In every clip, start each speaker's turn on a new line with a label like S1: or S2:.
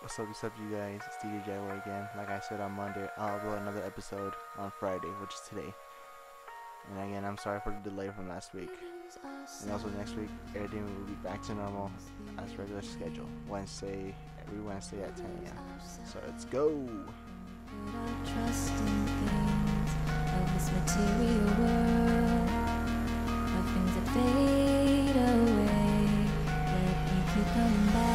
S1: What's up, what's up, you guys? It's DJ Jaguar again. Like I said on Monday, I'll upload another episode on Friday, which is today. And again, I'm sorry for the delay from last week. And also next week, everything will be back to normal as regular schedule. Wednesday, every Wednesday at 10 a.m. So let's go!
S2: Back.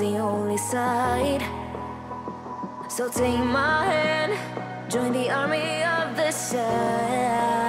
S2: the
S3: only side. So take my hand, join the army of the
S4: sun.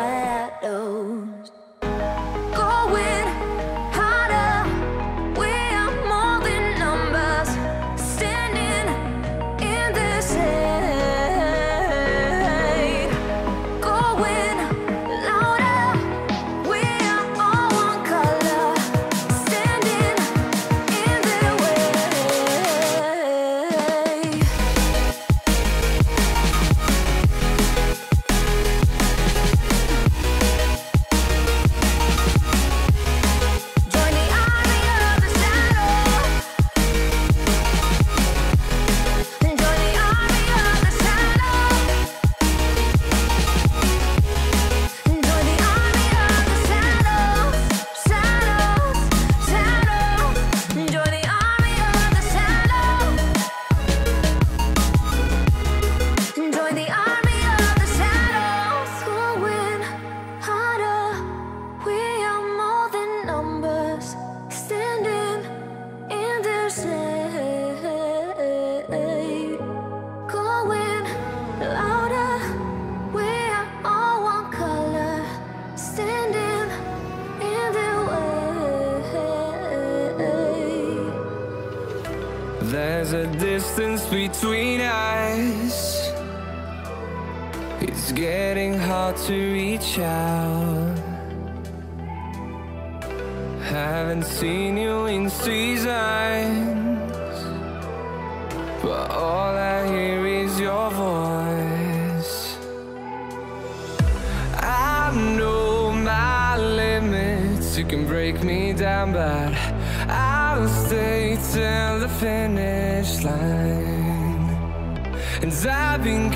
S4: to reach out.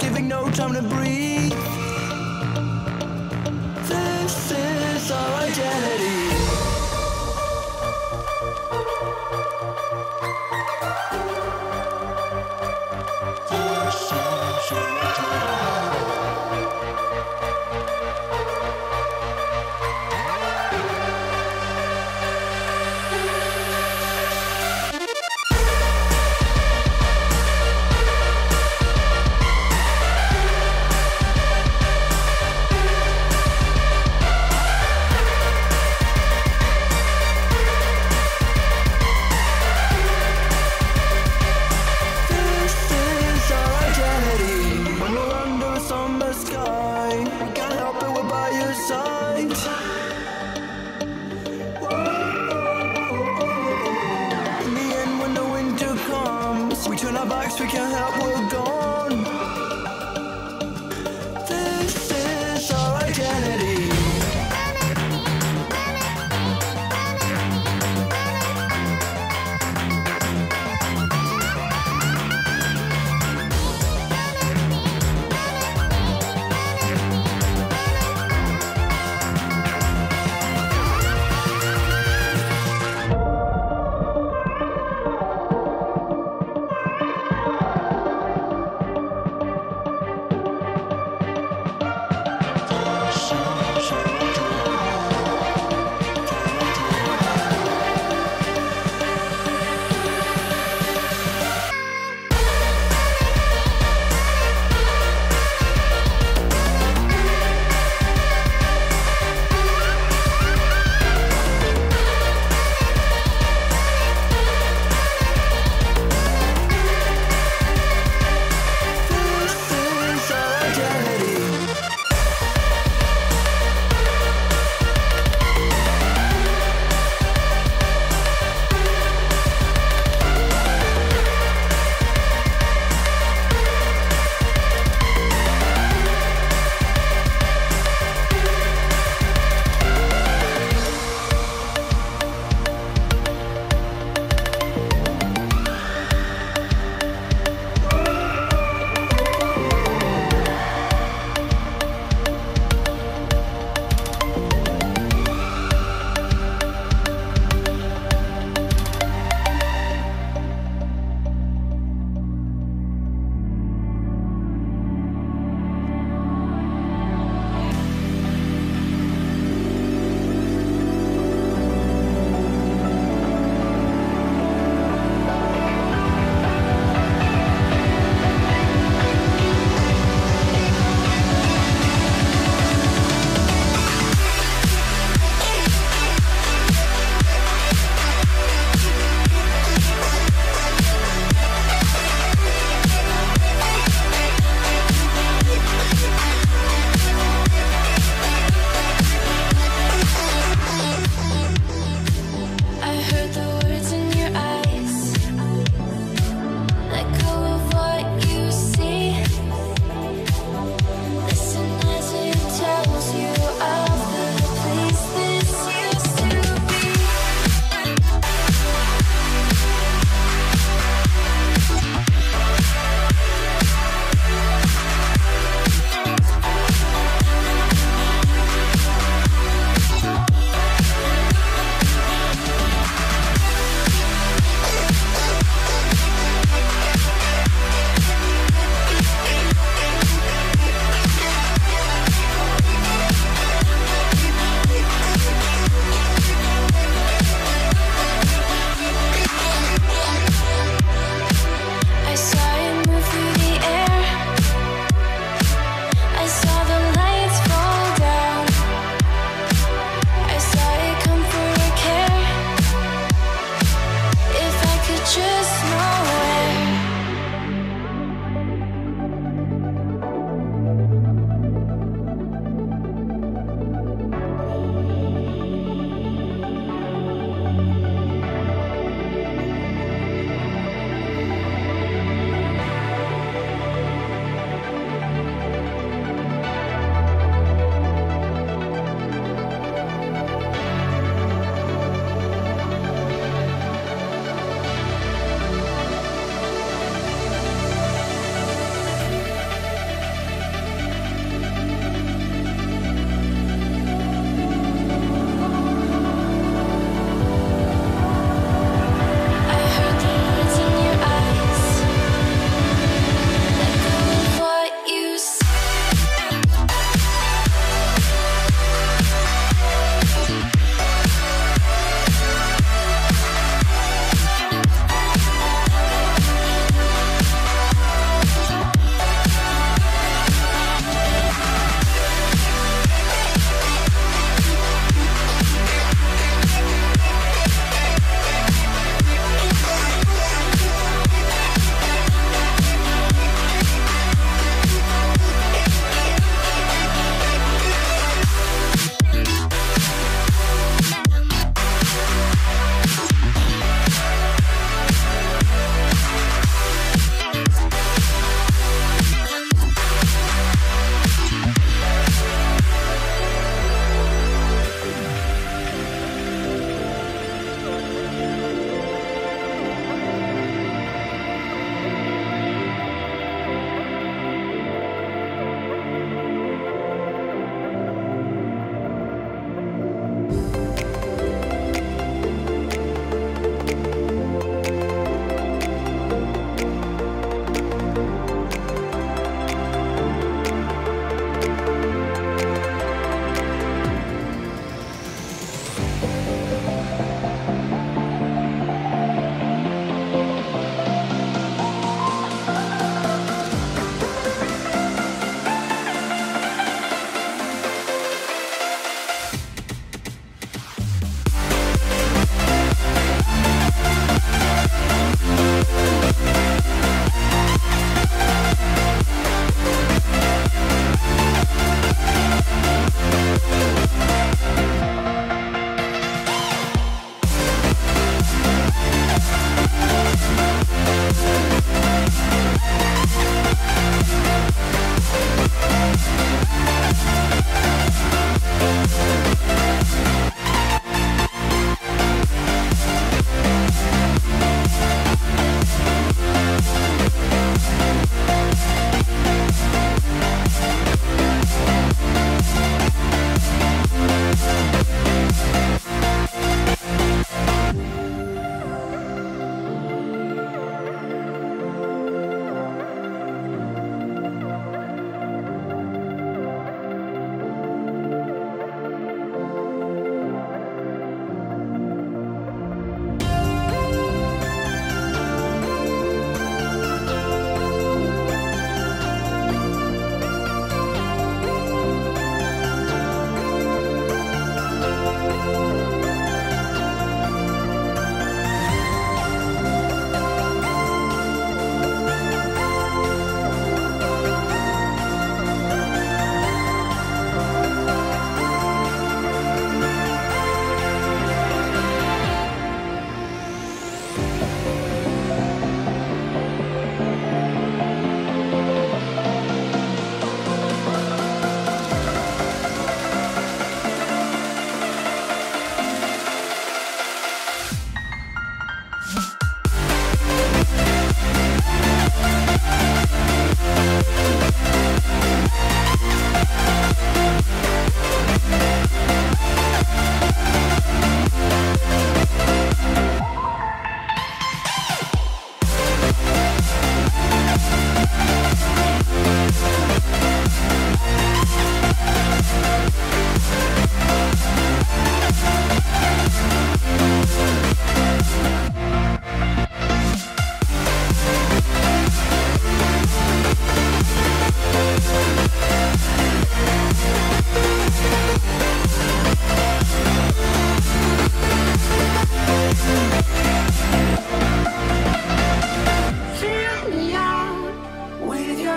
S5: Giving no time to breathe.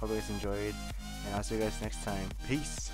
S1: Hope you guys enjoyed, and I'll see you guys next time. Peace.